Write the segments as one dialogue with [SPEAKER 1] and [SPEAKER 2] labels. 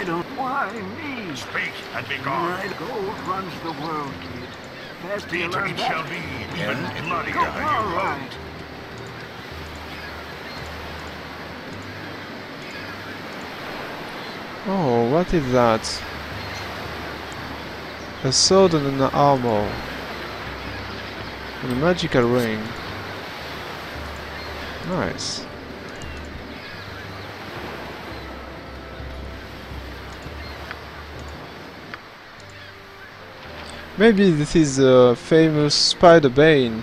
[SPEAKER 1] I don't. Why me?
[SPEAKER 2] Speak and be gone.
[SPEAKER 1] Right, gold runs the world, kid. Fast you
[SPEAKER 2] Peter, it
[SPEAKER 1] that.
[SPEAKER 2] shall be even
[SPEAKER 3] Yes?
[SPEAKER 2] bloodier
[SPEAKER 1] Go,
[SPEAKER 2] than you
[SPEAKER 1] all
[SPEAKER 2] hoped.
[SPEAKER 4] Oh, what is that? A sword and an armor. And a magical ring. Nice. Maybe this is a famous Spider Bane.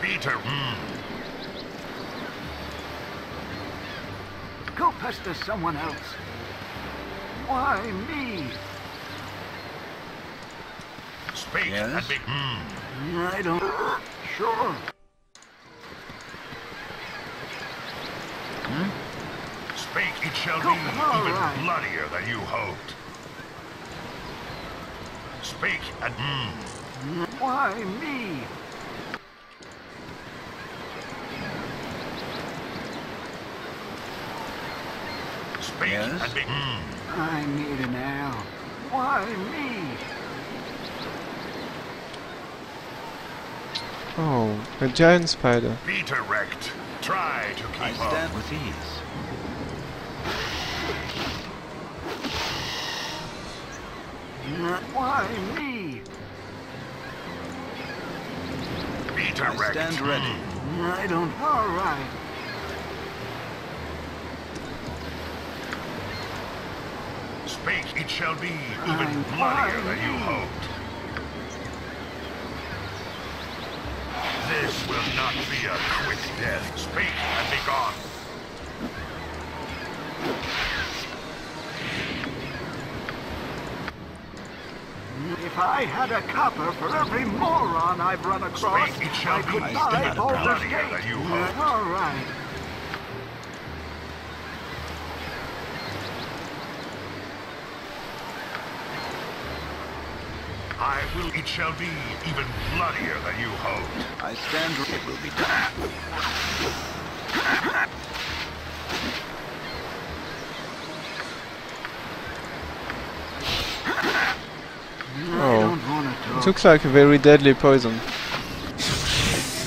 [SPEAKER 2] Peter, hmm.
[SPEAKER 1] Go pester someone else. Why me?
[SPEAKER 2] Speak
[SPEAKER 3] Yes?
[SPEAKER 2] and be hmm.
[SPEAKER 1] I don't. Sure.
[SPEAKER 2] Speak, it shall
[SPEAKER 1] Go,
[SPEAKER 2] be
[SPEAKER 1] all
[SPEAKER 2] even
[SPEAKER 1] right.
[SPEAKER 2] bloodier than you hoped. Speak and hmm.
[SPEAKER 1] Why me?
[SPEAKER 2] Speak
[SPEAKER 3] Yes?
[SPEAKER 2] and be hmm.
[SPEAKER 1] I need an L. Why me?
[SPEAKER 4] Oh, a giant spider.
[SPEAKER 2] Peter wrecked. Try to
[SPEAKER 3] I
[SPEAKER 2] keep up.
[SPEAKER 3] stand with ease.
[SPEAKER 1] Why me?
[SPEAKER 2] Peter
[SPEAKER 3] I stand ready.
[SPEAKER 1] I don't. All right.
[SPEAKER 2] Speak, it shall be even
[SPEAKER 1] I'm
[SPEAKER 2] bloodier than you hoped. This will not be a quick death. Speak and be gone.
[SPEAKER 1] If I had a copper for every moron I've run across,
[SPEAKER 2] Speak,
[SPEAKER 1] I could buy Baldur's Gate.
[SPEAKER 2] hoped.
[SPEAKER 1] All right.
[SPEAKER 2] I will. It shall be even bloodier than you hoped.
[SPEAKER 3] I stand. It will be done.
[SPEAKER 4] Oh.
[SPEAKER 1] to
[SPEAKER 4] It looks like a very deadly poison.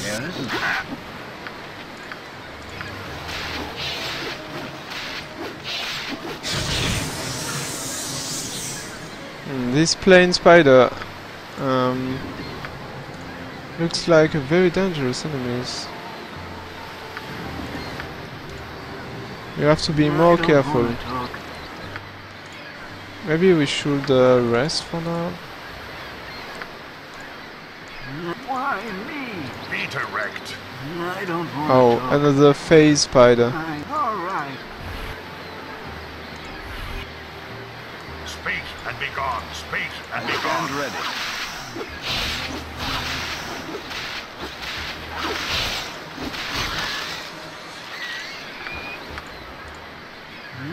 [SPEAKER 3] Yes?
[SPEAKER 4] Hmm, this plain spider um, looks like a very dangerous enemy. You have to be more careful. Maybe we should uh, rest for now.
[SPEAKER 1] Why me?
[SPEAKER 2] Peter wrecked.
[SPEAKER 1] I don't want
[SPEAKER 4] Oh,
[SPEAKER 1] to talk.
[SPEAKER 4] another phase spider.
[SPEAKER 1] I, all right.
[SPEAKER 2] Speak and be gone. Speak and be
[SPEAKER 3] stand
[SPEAKER 2] gone.
[SPEAKER 3] ready.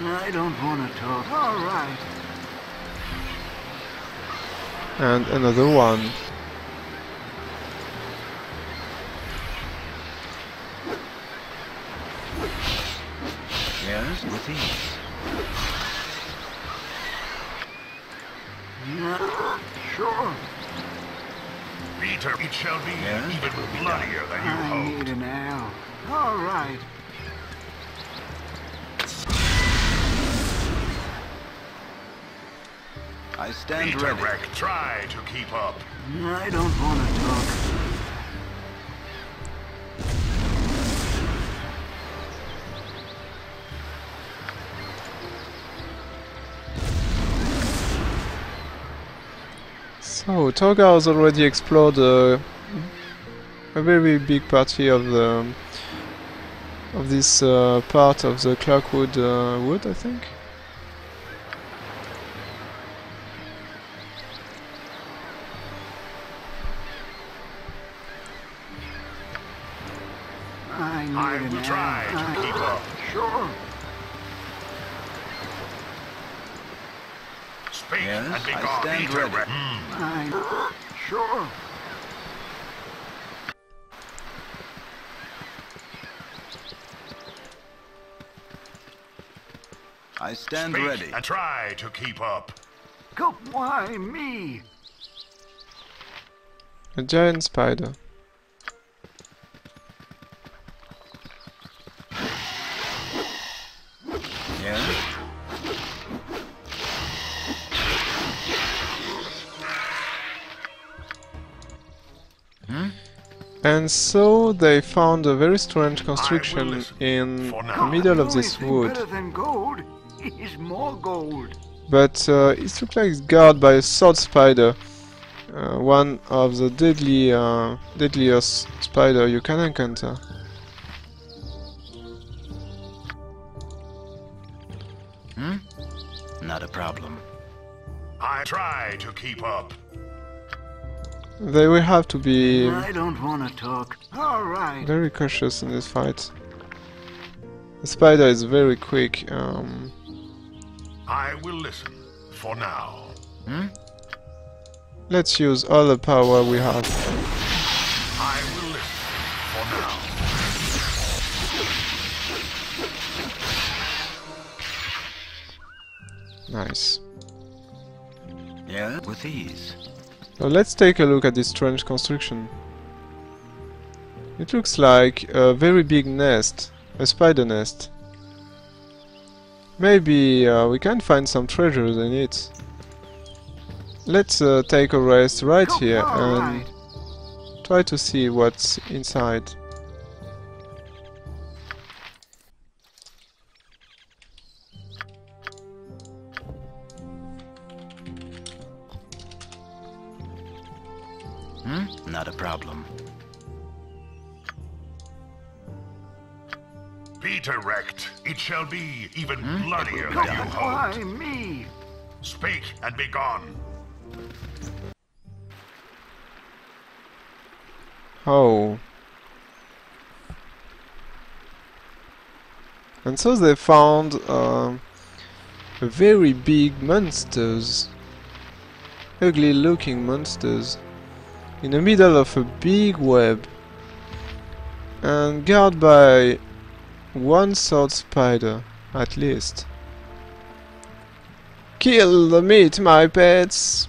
[SPEAKER 1] I don't want to talk. All right.
[SPEAKER 4] And another one.
[SPEAKER 3] Yes? With ease.
[SPEAKER 1] Sure.
[SPEAKER 2] Peter, it shall be
[SPEAKER 3] Yes,
[SPEAKER 2] even
[SPEAKER 3] it will be
[SPEAKER 2] bloodier than you
[SPEAKER 1] I
[SPEAKER 2] hoped.
[SPEAKER 1] need an L. All right.
[SPEAKER 3] I stand
[SPEAKER 2] Peter
[SPEAKER 3] ready.
[SPEAKER 2] wrecked. Try to keep up.
[SPEAKER 1] I don't want to talk.
[SPEAKER 4] Torgar has already explored uh, a very big party of the of this uh, part of the Cloakwood uh, wood, I think.
[SPEAKER 1] I need
[SPEAKER 2] I will
[SPEAKER 1] L.
[SPEAKER 2] try to keep up.
[SPEAKER 1] Sure.
[SPEAKER 2] Speak
[SPEAKER 3] Yes,
[SPEAKER 2] and be
[SPEAKER 3] I
[SPEAKER 2] gone.
[SPEAKER 3] stand ready.
[SPEAKER 1] I
[SPEAKER 3] stand
[SPEAKER 2] Speak
[SPEAKER 3] ready.
[SPEAKER 2] and try to keep up.
[SPEAKER 1] Go, why me?
[SPEAKER 4] A giant spider.
[SPEAKER 3] Yes? Hmm?
[SPEAKER 4] And so they found a very strange construction in the middle of this wood.
[SPEAKER 1] Better is more gold.
[SPEAKER 4] But uh, it looks like it's guarded by a sword spider. Uh, one of the deadly, uh, deadliest spider you can encounter.
[SPEAKER 3] Not a problem.
[SPEAKER 2] I try to keep up.
[SPEAKER 4] They will have to be
[SPEAKER 1] I don't want to talk. All right.
[SPEAKER 4] very cautious in this fight. The spider is very quick. Um,
[SPEAKER 2] I will listen for now. Hmm?
[SPEAKER 4] let's use all the power we have.
[SPEAKER 2] I will listen for now.
[SPEAKER 4] Nice.
[SPEAKER 3] Yeah? With ease.
[SPEAKER 4] Now let's take a look at this strange construction. It looks like a very big nest, a spider nest. Maybe uh, we can find some treasures in it. Let's uh, take a rest right here and try to see what's inside.
[SPEAKER 3] Hmm? Not a problem.
[SPEAKER 2] Peter wrecked. It shall be even bloodier than you
[SPEAKER 1] why
[SPEAKER 2] hoped.
[SPEAKER 1] me?
[SPEAKER 2] Speak and be gone.
[SPEAKER 4] Oh. And so they found um, a very big monsters, ugly looking monsters, in the middle of a big web, and guarded by one sword spider, at least. Kill the meat, my pets!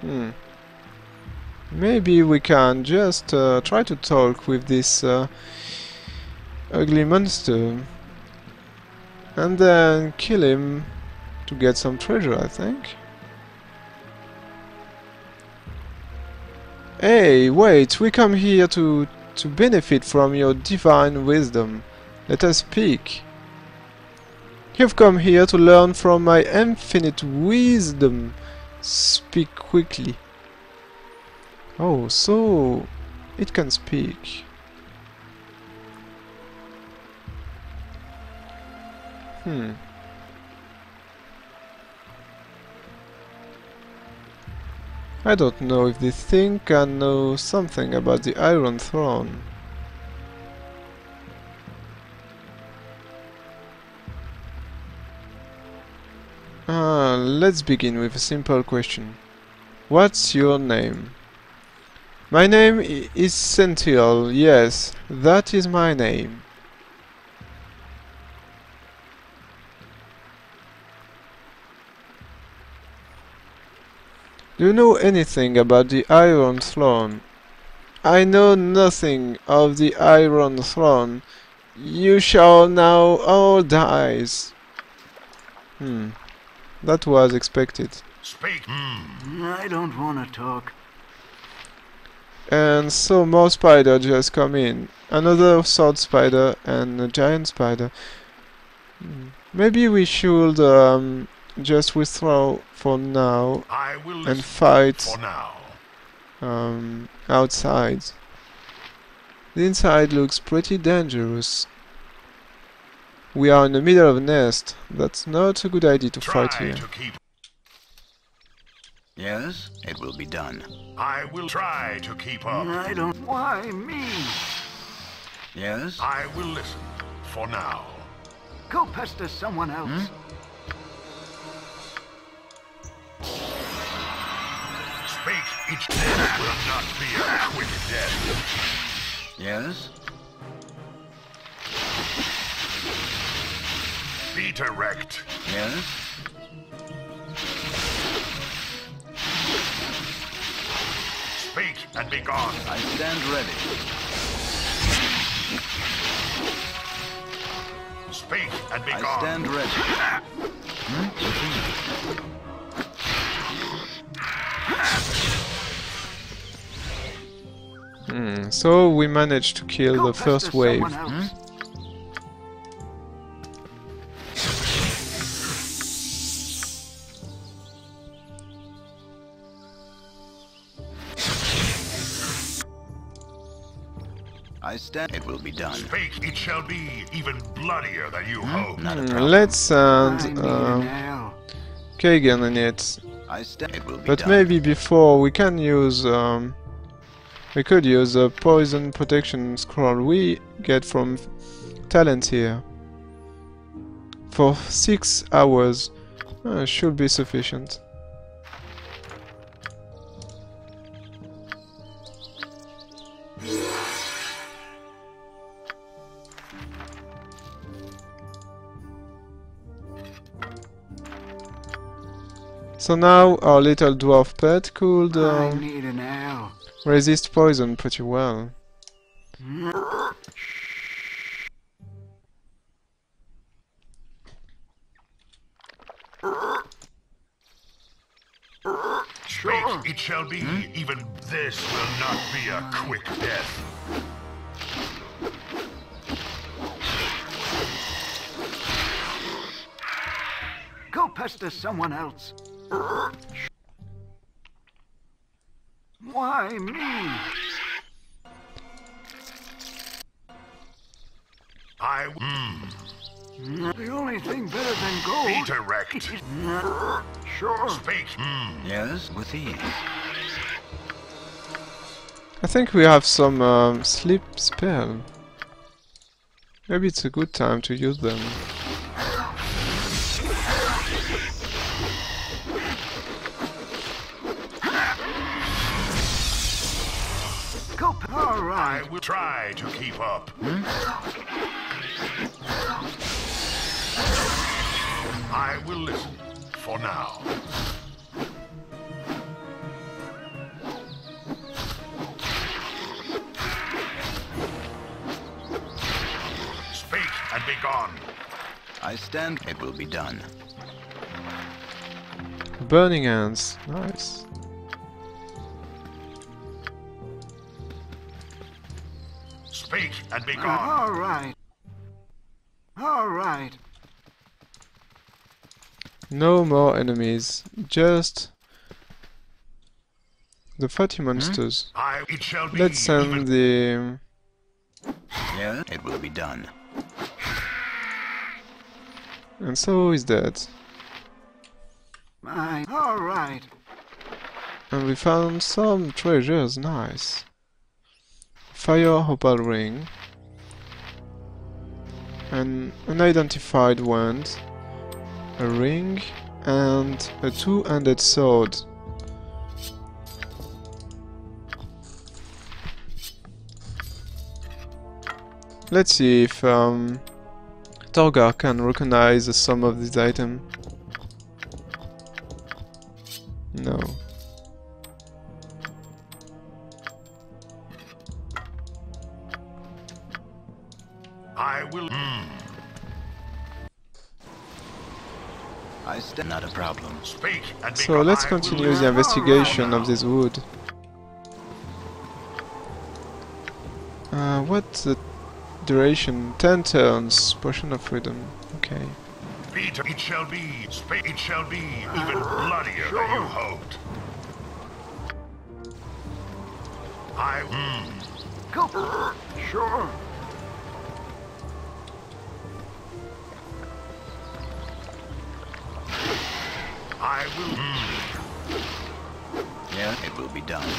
[SPEAKER 4] Hmm. Maybe we can just uh, try to talk with this uh, ugly monster and then kill him to get some treasure, I think. Hey, wait, we come here to to benefit from your divine wisdom. Let us speak. You've come here to learn from my infinite wisdom. Speak quickly. Oh, so it can speak. Hmm. I don't know if this thing can know something about the Iron Throne. Ah, let's begin with a simple question. What's your name? My name is Centeol, yes, that is my name. Do you know anything about the Iron Throne? I know nothing of the Iron Throne. You shall now all dies. Hmm, that was expected.
[SPEAKER 2] Speak. Hmm.
[SPEAKER 1] I don't want to talk.
[SPEAKER 4] And so more spider just come in. Another sword spider and a giant spider. Hmm. Maybe we should um, just withdraw for now
[SPEAKER 2] I will
[SPEAKER 4] and fight
[SPEAKER 2] for now.
[SPEAKER 4] um, outside. The inside looks pretty dangerous. We are in the middle of a nest. That's not a good idea to
[SPEAKER 2] Try
[SPEAKER 4] fight here.
[SPEAKER 2] to keep.
[SPEAKER 3] Yes? It will be done.
[SPEAKER 2] I will try to keep up.
[SPEAKER 1] I don't. Why me?
[SPEAKER 3] Yes?
[SPEAKER 2] I will listen for now.
[SPEAKER 1] Go pester someone else.
[SPEAKER 2] Will not be a quick death.
[SPEAKER 3] Yes?
[SPEAKER 2] Feet erect.
[SPEAKER 3] Yes?
[SPEAKER 2] Speak and be gone.
[SPEAKER 3] I stand ready.
[SPEAKER 2] Speak and be
[SPEAKER 3] I
[SPEAKER 2] gone.
[SPEAKER 3] stand ready. Hmm? With.
[SPEAKER 4] Hmm, so we managed to kill
[SPEAKER 1] Go
[SPEAKER 4] the first wave.
[SPEAKER 1] someone.
[SPEAKER 3] I stand. It will be done.
[SPEAKER 2] Speak, it shall be even bloodier than you hope.
[SPEAKER 3] Not a
[SPEAKER 4] Hmm,
[SPEAKER 3] problem.
[SPEAKER 4] let's
[SPEAKER 1] I
[SPEAKER 4] send
[SPEAKER 1] need an L.
[SPEAKER 4] Kagain in it.
[SPEAKER 3] I stand. It will be
[SPEAKER 4] But
[SPEAKER 3] done.
[SPEAKER 4] maybe before we can use um, we could use the poison protection scroll we get from Thalantyr. For six hours uh, should be sufficient. So now our little dwarf pet could
[SPEAKER 1] I
[SPEAKER 4] um,
[SPEAKER 1] need an L.
[SPEAKER 4] resist poison pretty well.
[SPEAKER 1] Sure.
[SPEAKER 2] It shall be even this will not be a quick death.
[SPEAKER 1] Go pester someone else. Why me?
[SPEAKER 2] I mm,
[SPEAKER 1] The only thing better than gold.
[SPEAKER 2] feet direct.
[SPEAKER 1] Sure.
[SPEAKER 2] Speak. Mm,
[SPEAKER 3] Yes? With ease.
[SPEAKER 4] I think we have some um, sleep spell. Maybe it's a good time to use them.
[SPEAKER 2] I will try to keep up. I will listen for now. Speak and be gone.
[SPEAKER 3] I stand. It will be done.
[SPEAKER 4] Burning hands, nice.
[SPEAKER 2] And be gone.
[SPEAKER 1] All right. All right.
[SPEAKER 4] No more enemies, just the fatty hmm? monsters.
[SPEAKER 2] I it shall be
[SPEAKER 4] Let's send
[SPEAKER 2] even
[SPEAKER 4] the
[SPEAKER 3] Yes? It will be done.
[SPEAKER 4] and so is that.
[SPEAKER 1] My. All right.
[SPEAKER 4] And we found some treasures, nice. Fire opal ring. An unidentified wand. A ring and a two-handed sword. Let's see if um, Torgar can recognize some of these items. No.
[SPEAKER 2] I will mm,
[SPEAKER 3] I stand. Not a problem.
[SPEAKER 2] speak and
[SPEAKER 4] So let's continue the investigation of this wood. Uh, what's the duration? 10 turns. Potion of freedom. Okay.
[SPEAKER 2] Peter, it shall be. Speak. It shall be even bloodier than you hoped. I mm,
[SPEAKER 1] Go. Sure.
[SPEAKER 2] I will mm,
[SPEAKER 3] Yeah? It will be done.